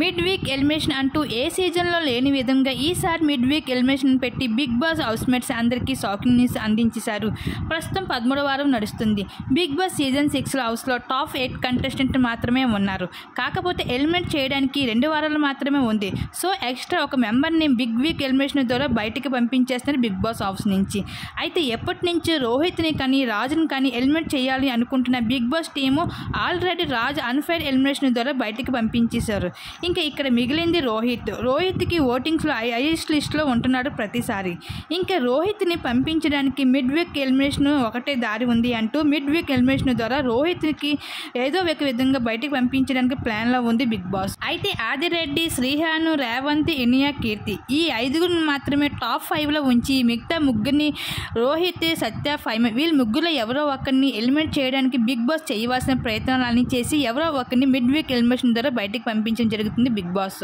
Mid week elimination అంటూ ఏ సీజన్లో లేని విధంగా ఈసారి మిడ్ వీక్ ఎలిమినేషన్ పెట్టి బిగ్ బాస్ హౌస్ మేట్స్ అందరికీ షాకింగ్ న్యూస్ అందించేశారు. ప్రస్తుతం పదమూడవ వారం నడుస్తుంది. బిగ్ బాస్ సీజన్ సిక్స్లో హౌస్లో టాప్ ఎయిట్ కంటెస్టెంట్ మాత్రమే ఉన్నారు. కాకపోతే ఎలిమినేట్ చేయడానికి రెండు వారాలు మాత్రమే ఉంది. సో ఎక్స్ట్రా ఒక మెంబర్ని బిగ్ వీక్ ఎలిమినేషన్ ద్వారా బయటికి పంపించేస్తారు బిగ్ బాస్ హౌస్ నుంచి. అయితే ఎప్పటి నుంచి రోహిత్ని కానీ రాజుని కానీ ఎలిమినేట్ చేయాలి అనుకుంటున్న Bigg Boss team already Raj unfair elimination ద్వారా బయటికి పంపించేశారు. ఇంకా ఇక్కడ మిగిలింది రోహిత్. రోహిత్కి ఓటింగ్స్లో హైయెస్ట్ లిస్ట్లో ఉంటున్నాడు ప్రతిసారి. ఇంకా రోహిత్ని పంపించడానికి మిడ్ వీక్ ఎలిమినేషన్ ఒకటే దారి ఉంది అంటూ మిడ్ వీక్ ఎలిమినేషన్ ద్వారా రోహిత్కి ఏదో ఒక విధంగా బయటికి పంపించడానికి ప్లాన్లో ఉంది బిగ్ బాస్ అయితే ఆదిరెడ్డి శ్రీహాను రేవంత్ ఇనియా కీర్తి ఈ ఐదుగురిని మాత్రమే టాప్ ఫైవ్లో ఉంచి మిగతా ముగ్గురిని రోహిత్ సత్య ఫైవ్ వీళ్ళు ముగ్గురులో ఎవరో ఒకరిని ఎలిమినేట్ చేయడానికి బిగ్ బాస్ చేయవలసిన ప్రయత్నాలన్నీ చేసి ఎవరో ఒకరిని మిడ్ వీక్ ఎలిమినేషన్ ద్వారా బయటికి పంపించడం జరుగుతుంది. Big boss